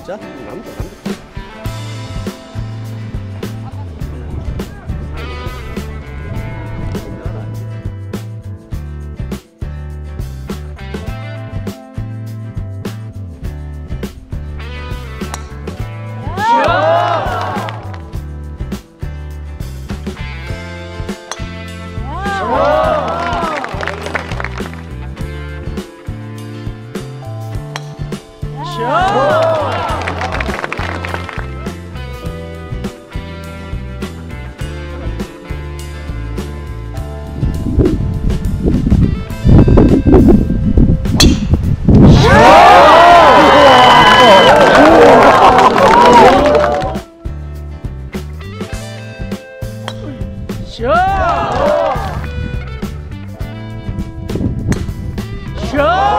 진짜? 남자 남자. 샷! 球